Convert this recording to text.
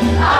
I